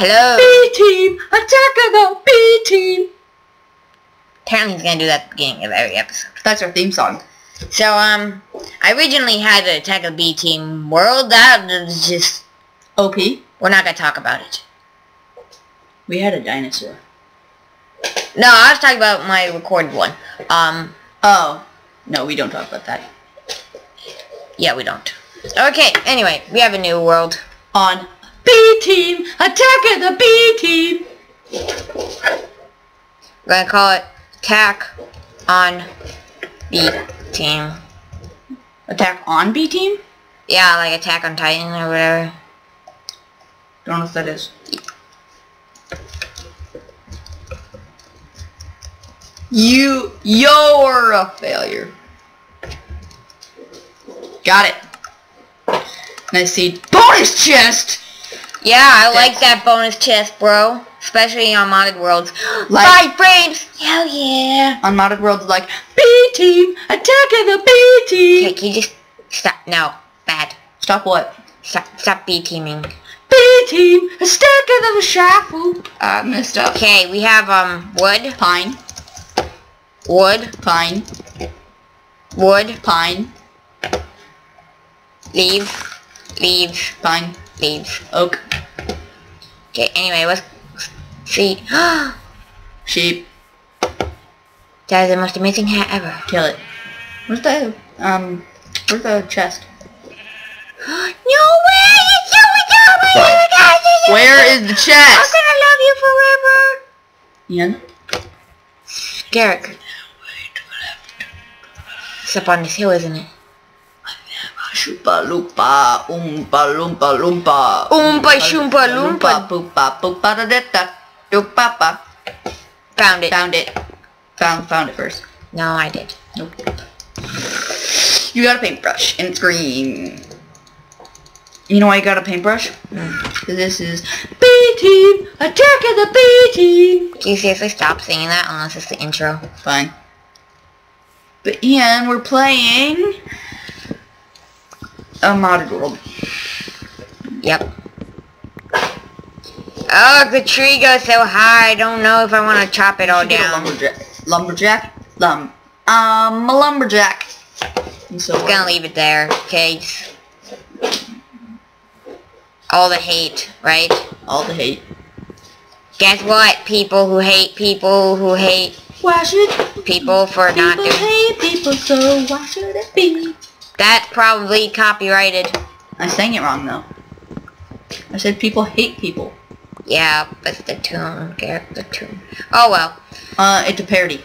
Hello. B team, attack of the B team. Apparently he's gonna do that at the beginning of every episode. That's our theme song. So, um, I originally had an Attack of the B Team world. That was just... OP. We're not gonna talk about it. We had a dinosaur. No, I was talking about my recorded one. Um, Oh. No, we don't talk about that. yeah, we don't. Okay, anyway, we have a new world. On B team, attack of the B team. We're gonna call it Attack on B Team. Attack on B team? Yeah, like Attack on Titan or whatever. Don't know what that is. You, you're a failure. Got it. Nice seed. Bonus chest! Yeah, I like that bonus chest, bro. Especially on modded worlds. Like- Five frames! Hell yeah! On Modded worlds like, B team, attack of the B team. Okay, can you just stop? No, bad. Stop what? Stop, stop B teaming. B team, a stack of the shuffle. Uh, messed up. Okay, we have um wood, Pine, wood, pine, wood, pine, leaves, leaves, pine, leaves. oak, Okay, anyway, let's see. sheep. that is the most amazing hat ever. Kill it. Where's the, um, where's the chest? no way! It's so much over guys! It's so Where much- I'm gonna love you forever! Ian? Garrick. It's up on this hill, isn't it? Shoopa loompa, oompa loompa loompa. Oompa shoompa loompa. Boopa boopa da da da. Doopapa. Found it. Found it. Found found it first. No, I did. Nope. You got a paintbrush and it's green. You know why you got a paintbrush? 'Cause This is B team, attack of the B team. Can you seriously stop singing that unless it's the intro? Fine. But Ian, we're playing a modded world. Yep. Oh, the tree goes so high. I don't know if I want to chop it all Should get a down. lumberjack. Lumberjack? Lum. Um, a lumberjack. So I'm gonna leave it there, okay? All the hate, right? all the hate. Guess what? People who hate people who hate Why should people for not people doing... hate people so why should it be? That's probably copyrighted. I sang it wrong though. I said people hate people. Yeah, but the tune, Garrett, the tune. Oh well. Uh, it's a parody.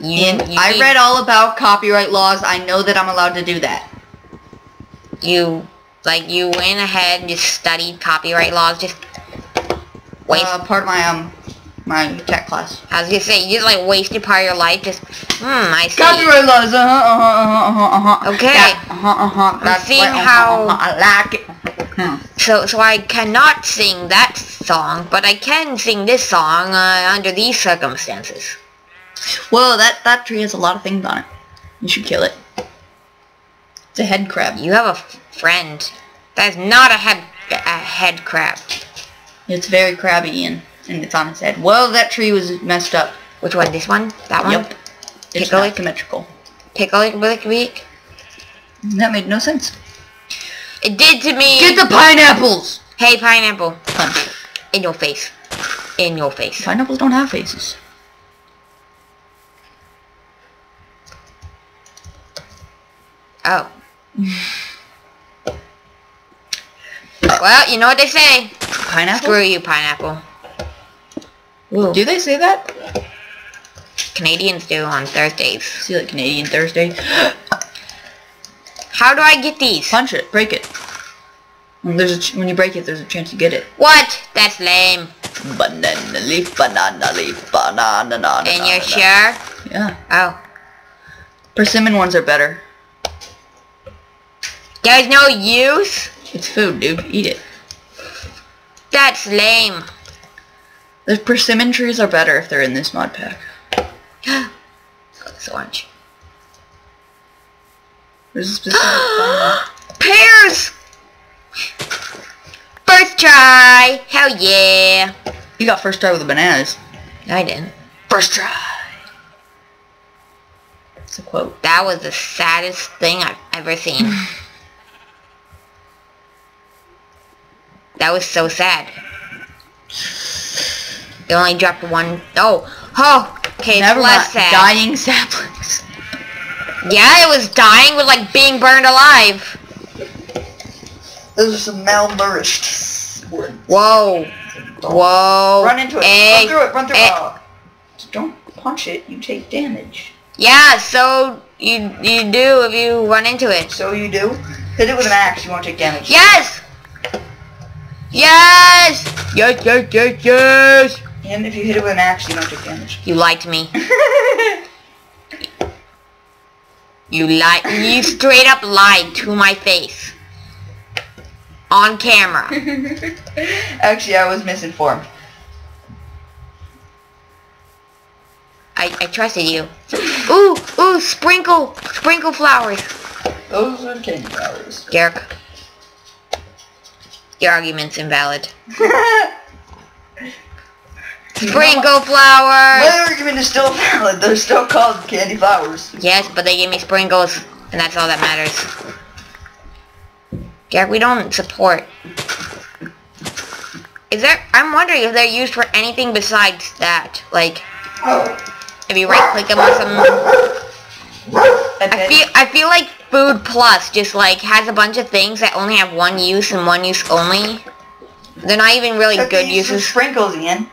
You, And you I read all about copyright laws. I know that I'm allowed to do that. You, like, you went ahead and just studied copyright laws, just waste... Uh, part of my um my tech class. I was gonna say, you just, like, wasted part of your life just... Hmm, I see. Copyright laws. Uh huh. Uh huh. Uh huh. Uh huh. Okay. Uh huh. Uh huh. That's seeing why, uh-huh, how- uh-huh, I like it. Hmm. So, so I cannot sing that song, but I can sing this song uh, under these circumstances. Whoa, that that tree has a lot of things on it. You should kill it. It's a head crab. You have a friend. That is not a head a head crab. It's very crabby, Ian, and it's on its head. Well, that tree was messed up. Which one? This one? That one? Yep. It's Pickle not symmetrical. Pickle with week. That made no sense. It did to me. Get the pineapples! hey, pineapple. Punch. In your face. In your face. Pineapples don't have faces. Oh. well, you know what they say. Pineapple? Screw you, pineapple. Ooh. Do they say that? Canadians do on Thursdays. See like Canadian Thursday. How do I get these? Punch it. Break it. When there's a ch- when you break it, there's a chance you get it. What? That's lame. Banana leaf, banana leaf, banana. na, na, And you're sure? Yeah. Oh. Persimmon ones are better. There's no use? It's food, dude. Eat it. That's lame. The persimmon trees are better if they're in this mod pack. It's orange. There's a specific. Pears! First try! Hell yeah! You got first try with the bananas. I didn't. First try. It's a quote. That was the saddest thing I've ever seen. that was so sad. It only dropped one. Oh, oh. Okay, it's Never less mind. sad. Dying saplings. Yeah, it was dying with like being burned alive. Those are some malnourished. Whoa. Whoa. Run into it. Eh, run through it. Run through eh. it. Oh. Don't punch it. You take damage. Yeah, so you you do if you run into it. So you do. Hit it with an axe. You won't take damage. Yes! Yes! Yes, yes, yes, yes! And if you hit it with an axe, you don't take damage. You lied to me. You lied. You straight up lied to my face. On camera. Actually, I was misinformed. I, I trusted you. Ooh, ooh, sprinkle, sprinkle flowers. Those are candy flowers. Derek, your argument's invalid. Sprinkle flowers! My argument is still valid. They're still called candy flowers. Yes, but they give me sprinkles, and that's all that matters. Derek, we don't support. Is there? I'm wondering if they're used for anything besides that. Like, if you right click them or something. I feel I feel like Food Plus just like has a bunch of things that only have one use and one use only. They're not even really good uses. Sprinkles, Ian.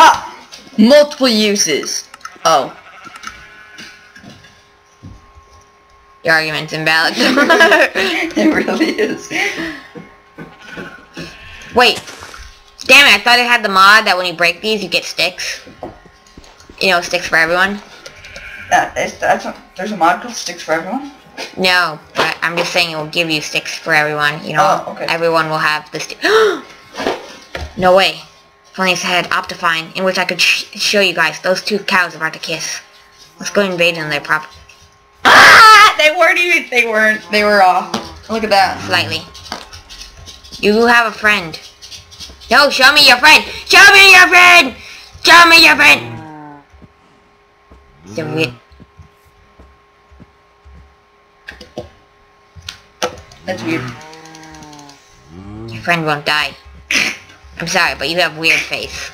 Ha! Multiple uses. Oh. Your argument's invalid. it really is. Wait. Damn it, I thought it had the mod that when you break these, you get sticks. You know, sticks for everyone. That is, that's a, there's a mod called Sticks for Everyone? No, but I'm just saying it will give you sticks for everyone. You know, Oh, okay. everyone will have the stick. no way. Only I Optifine, in which I could sh show you guys those two cows about to kiss. Let's go invade in their prop Ah! They weren't even, they weren't, they were off. Look at that. slightly. You have a friend. No, show me your friend. Show me your friend. Show me your friend. The weird. That's weird. Your friend won't die. I'm sorry, but you have weird face.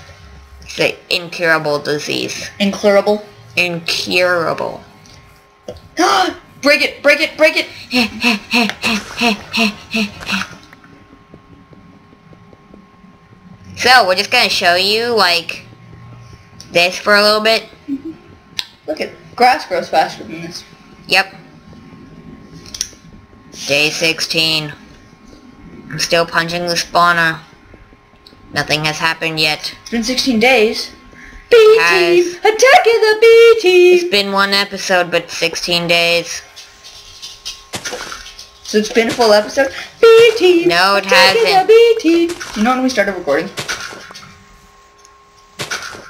It's an incurable disease. Incurable. Incurable. break it, break it, break it. so, we're just gonna show you, like, this for a little bit. Mm-hmm. Look at, grass grows faster than this. Yep. Day 16. I'm still punching the spawner. Nothing has happened yet. It's been 16 days. B team, attacking the B It's team. been one episode, but 16 days. So it's been a full episode. B team. No, it hasn't. The B team. You know when we started recording?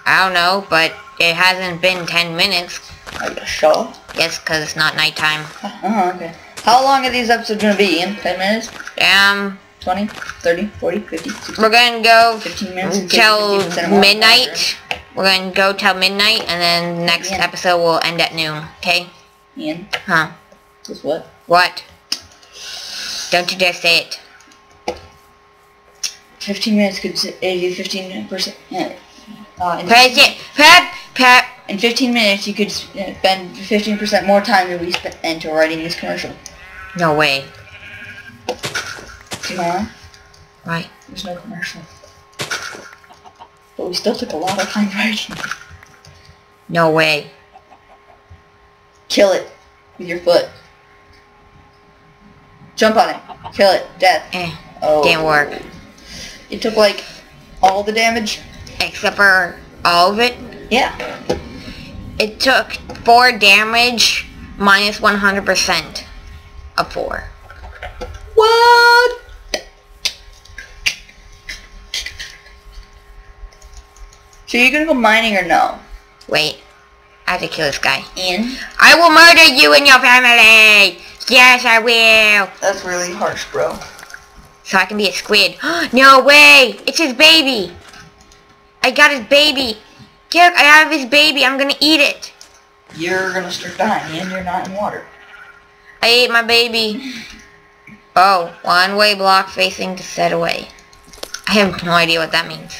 I don't know, but it hasn't been 10 minutes. Are you sure? Yes, because it's not nighttime. Uh, oh, okay. How long are these episodes gonna be, Ian? 10 minutes? Um, 20? 30? 40? 50? 60? we're gonna go 15 minutes 50% midnight. We're gonna go till midnight, and then next Yeah. episode will end at noon. Okay? Ian, Huh? guess what? What? Don't you dare say it. 15 minutes could s- give you 15%. Yeah. Uh, in, Press it. Prep. Prep. in 15 minutes, you could uh, spend 15% more time than we spent into writing this commercial. No way. You? Right. There's no commercial. But we still took a lot of time writing. No way. Kill it with your foot. Jump on it. Kill it. Death. Eh. Oh. Didn't work. It took like all the damage. Except for all of it. Yeah. It took 4 damage minus 100% of 4. What? So you're gonna go mining or no? Wait. I have to kill this guy. In? I will murder you and your family! Yes, I will. That's really harsh, bro. So I can be a squid. no way! It's his baby! I got his baby! Garrick, I have his baby. I'm gonna eat it. You're gonna start dying and you're not in water. I ate my baby. Oh, one-way block facing to set away. I have no idea what that means.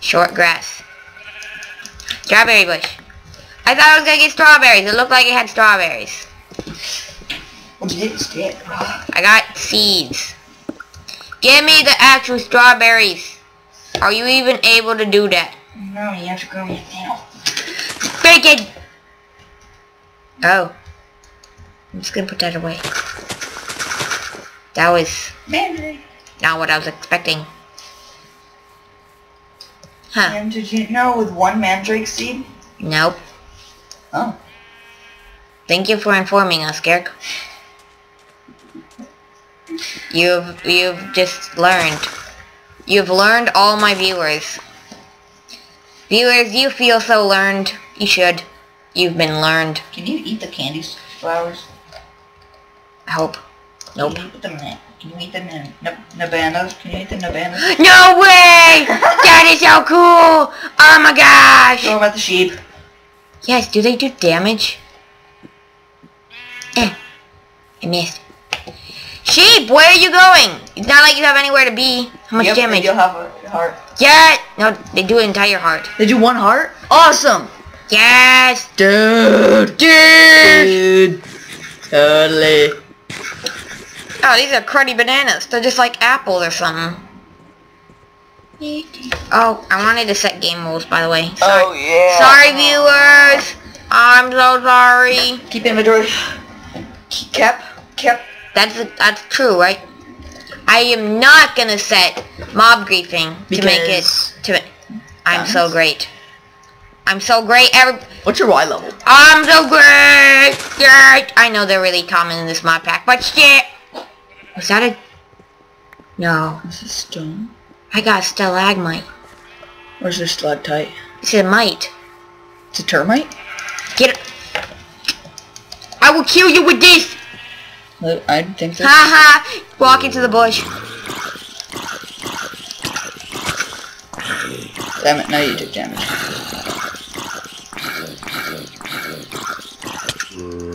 Short grass. Strawberry bush. I thought I was gonna get strawberries. It looked like it had strawberries. What'd you get instead? I got seeds. Give me the actual strawberries. Are you even able to do that? No, you have to grow it now. Bacon! Oh. I'm just gonna put that away. That was not what I was expecting. Huh. And did you know with one mandrake seed? Nope. Oh. Thank you for informing us, Garrick. You've you've just learned. You've learned all my viewers. Viewers, you feel so learned. You should. You've been learned. Can you eat the candy flowers? I hope. Nope. Can you eat the na- Can you eat the na- na- nabanas? Can you eat the nabanas? No way! That is so cool! Oh my gosh! What about the sheep? Yes, do they do damage? Eh. I missed. Sheep, where are you going? It's not like you have anywhere to be. How much yep, damage? You'll have a heart. Yeah! No, they do an entire heart. They do one heart? Awesome! Yes! Dude! Dude! Dude! Totally. Oh, these are cruddy bananas. They're just like apples or something. Oh, I wanted to set game rules, by the way. Oh, sorry. Oh, yeah. Sorry, viewers. I'm so sorry. Keep inventory. Kept. Kept. That's that's true, right? I am not gonna set mob griefing to make it to. I'm so great. I'm so great. Every, What's your Y level? I'm so great. Great. I know they're really common in this mod pack, but shit. Was that a? No, This is stone. I got a stalagmite. Where's your stalactite? It's a mite. It's a termite? Get it. I will kill you with this. I think so. Ha ha. Walk into the bush. Damn it, now you took damage.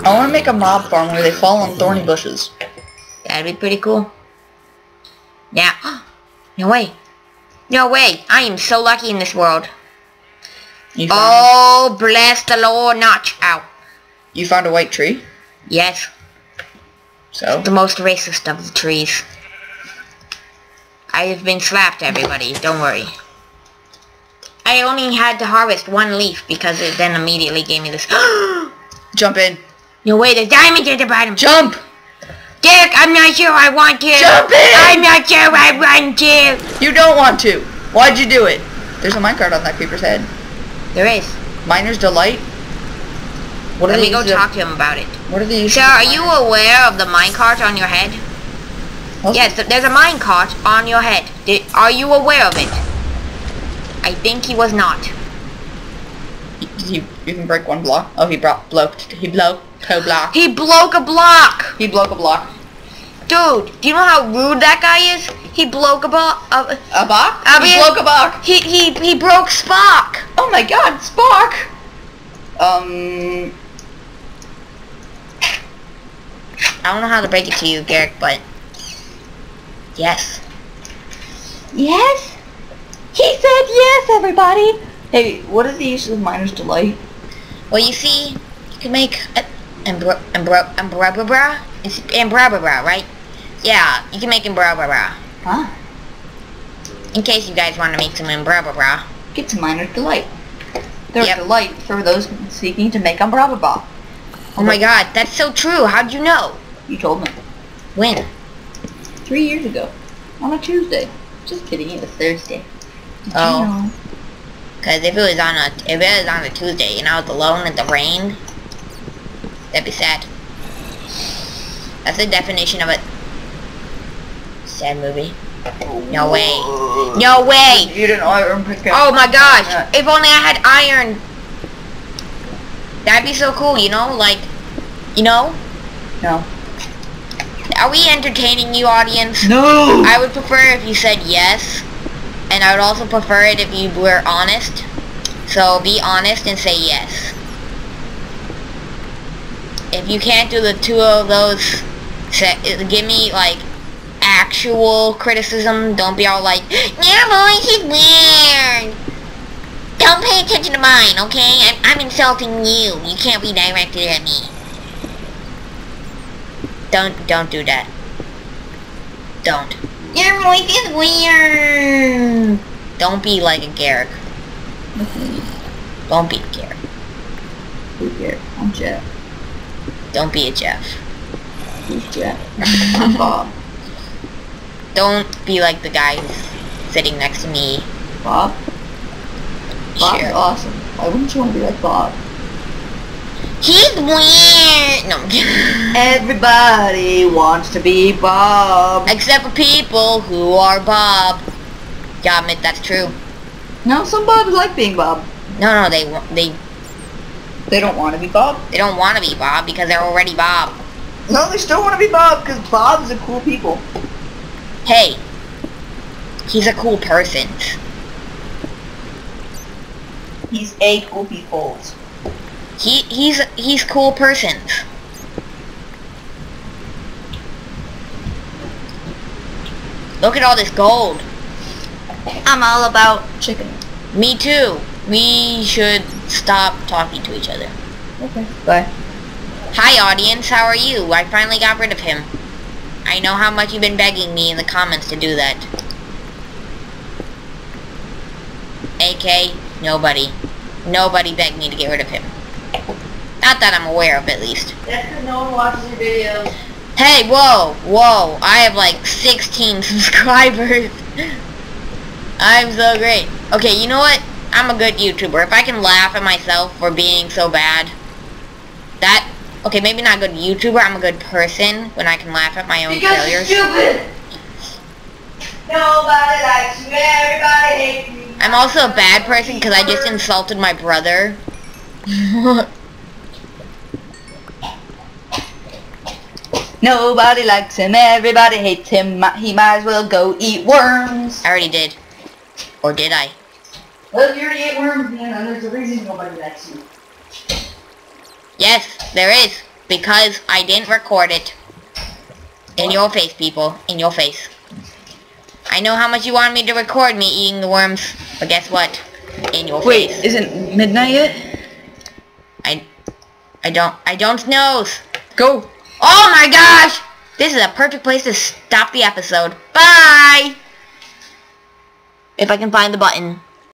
I want to make a mob farm where they fall on thorny bushes. That'd be pretty cool. Now, no way. No way. I am so lucky in this world. Oh, bless the Lord, Notch. Ow. you found a white tree? Yes, So? the most racist of the trees. I have been slapped, everybody. Don't worry. I only had to harvest one leaf because it then immediately gave me this. Jump in. no way, there's diamonds at the bottom. Jump! Dick, I'm not sure I want to. Jump in! I'm not sure I want to. You don't want to. Why'd you do it? There's a minecart on that creeper's head. There is. Miner's Delight? What are Let me go of- talk to him about it. What are the uses Sir, are you aware of the minecart on your head? Huh? Yes, there's a minecart on your head. Did, are you aware of it? I think he was not. You, you can break one block. Oh, he brought bloke. He bloke. Co block. He broke a block! He broke a block. Dude, do you know how rude that guy is? He broke a block. Uh, A block? I he mean- broke a block. he, he, he broke Spock! Oh my god, Spock! Um, I don't know how to break it to you, Garrick, but... Yes. yes? He said yes, everybody! Hey, what are the uses of Miner's Delight? Well, you see, you can make a, embro, embro, embrabra, it's embrabra, right? Yeah, you can make embrabra. Huh? In case you guys want to make some embrabra. Get to Miner's Delight. They're Yep. a delight for those seeking to make Umbrella Ball. Oh my god, that's so true. How'd you know? You told me. When? Three years ago. On a Tuesday. Just kidding, it was Thursday. Did Oh. you know? Because if it was on a if it was on a Tuesday and I was alone in the rain, that'd be sad. That's the definition of a sad movie. No way. No way. You didn't iron pick up. Oh my gosh. If only I had iron. That'd be so cool, you know? Like, you know? No. are we entertaining you, audience? No! I would prefer if you said yes, and I would also prefer it if you were honest. So be honest and say yes. If you can't do the two of those, give me like actual criticism. Don't be all like, your voice is weird. Don't pay attention to mine, okay? I'm, I'm insulting you. You can't be directed at me. Don't, don't do that. Don't. Your voice is weird. Don't be like a Garrick. Don't be a Garrick. Who's here? I'm Jeff. Don't be a Jeff. Who's Jeff? I'm Bob. Don't be like the guy who's sitting next to me. Bob? Bob's Sure. awesome. Why wouldn't you want to be like Bob? He's weird. No, I'm kidding. Everybody wants to be Bob. Except for people who are Bob. Yeah, I admit that's true. No, some Bobs like being Bob. No, no, they they They don't want to be Bob. they don't want to be Bob because they're already Bob. No, they still want to be Bob because Bob's are cool people. Hey, he's a cool person. He's a cool people. He he's he's cool persons. Look at all this gold. I'm all about chicken. Me too. We should stop talking to each other. Okay. Bye. Hi audience, how are you? I finally got rid of him. I know how much you've been begging me in the comments to do that. AK, nobody. Nobody begged me to get rid of him. Not that I'm aware of, at least. That's because no one watches your videos. Hey, whoa, whoa, I have like 16 subscribers. I'm so great. Okay, you know what? I'm a good YouTuber. If I can laugh at myself for being so bad, that, okay, maybe not a good YouTuber, I'm a good person when I can laugh at my own failures. stupid. Nobody likes you. Everybody hates you. I'm also a bad person because I just insulted my brother. Nobody likes him. Everybody hates him. He might as well go eat worms. I already did. Or did I? Well, you already ate worms, man, and there's a reason nobody likes you. Yes, there is. Because I didn't record it. In your face, people. In your face. I know how much you want me to record me eating the worms, but guess what? In your Wait, face. isn't midnight yet? I don't I don't know. Go. Oh my gosh! This is a perfect place to stop the episode. Bye! If I can find the button.